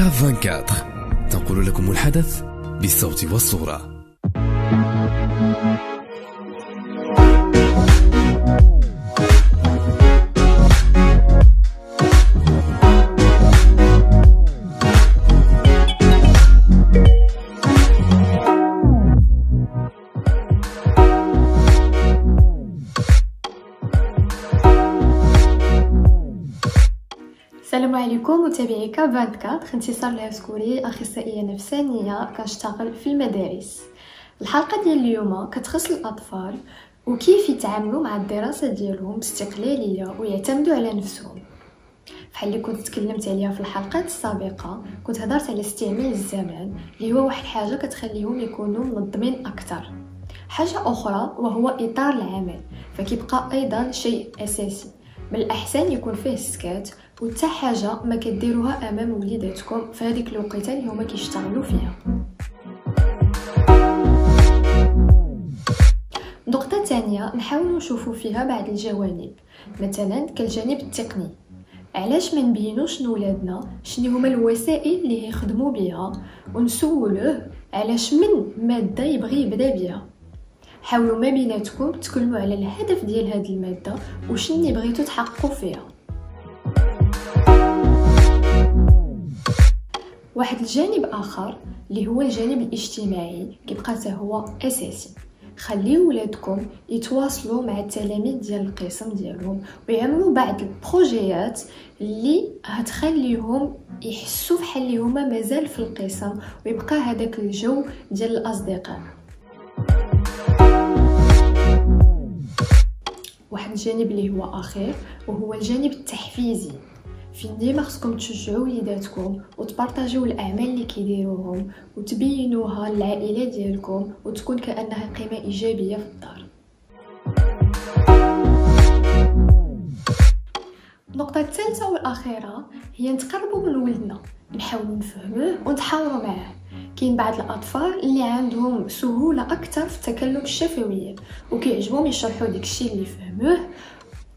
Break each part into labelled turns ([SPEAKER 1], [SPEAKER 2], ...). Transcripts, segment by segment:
[SPEAKER 1] كاف 24 تنقل لكم الحدث بالصوت والصورة.
[SPEAKER 2] السلام عليكم متابعي كا 24 انتصار العسكري أخصائية نفسانية كنشتغل في المدارس. الحلقة ديال اليوم كتخص الأطفال وكيف يتعاملوا مع الدراسة ديالهم باستقلالية ويعتمدوا على نفسهم. بحال اللي كنت تكلمت عليها في الحلقات السابقة كنت هضرت على استعمال الزمان اللي هو واحد الحاجة كتخليهم يكونوا منظمين أكثر. حاجة أخرى وهو إطار العمل فكيبقى أيضا شيء أساسي. من الاحسن يكون فيه سكات وتا حاجة ما كديروها أمام وليداتكم في هذيك الوقيتة اللي هما كيشتغلوا فيها. نقطة ثانية نحاول نشوفوا فيها بعض الجوانب. مثلا كالجانب التقني. علاش ما نبينوش لولادنا شنو هما الوسائل اللي يخدموا بها ونسولوه علاش من مادة يبغي يبدأ بها حاولوا ما بيناتكم تكلموا على الهدف ديال هذه المادة وشنو بغيتو تحققوا فيها. واحد الجانب آخر اللي هو الجانب الاجتماعي كيبقى حتى هو أساسي. خليو ولادكم يتواصلوا مع التلاميذ ديال القسم ديالهم ويعملوا بعض البروجيات اللي هتخليهم يحسوا بحال اللي هما مازال في القسم ويبقى هذاك الجو ديال الأصدقاء. واحد الجانب اللي هو آخر وهو الجانب التحفيزي. فين ديما خصكم تشجعوا وليداتكم وتبارطاجيو الأعمال اللي كيديروهم وتبينوها للعائلة ديالكم وتكون كأنها قيمة إيجابية في الدار. النقطة الثالثة والأخيرة هي نتقربوا من ولدنا نحاولوا نفهموه ونتحاوروا معاه. كاين بعض الأطفال اللي عندهم سهولة أكثر في التكلم الشفوي وكيعجبهم يشرحوا داكشي اللي فهموه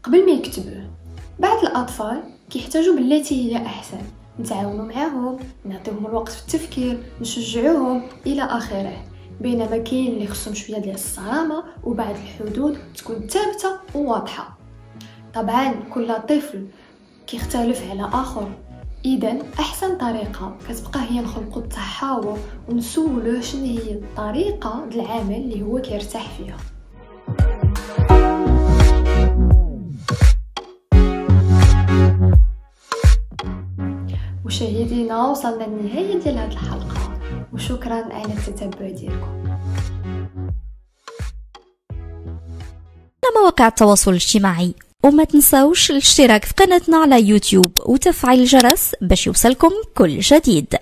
[SPEAKER 2] قبل ما يكتبوه. بعض الأطفال كيحتاجوا بالتي هي أحسن نتعاونوا معاهم نعطيهم الوقت في التفكير نشجعوهم إلى آخره. بينما كاين اللي خصهم شوية ديال الصرامة وبعض الحدود تكون ثابتة وواضحة. طبعا كل طفل كيختلف على آخر. اذا أحسن طريقة كتبقى هي نخلقوا التحاور ونسولوه شنو هي الطريقة ديال العمل اللي هو كيرتاح فيها. مشاهدينا وصلنا للنهاية ديال هذه الحلقة. وشكرا على التتبع ديالكم.
[SPEAKER 3] مواقع التواصل الاجتماعي وما تنساوش الاشتراك في قناتنا على يوتيوب وتفعيل الجرس باش يوصلكم كل جديد.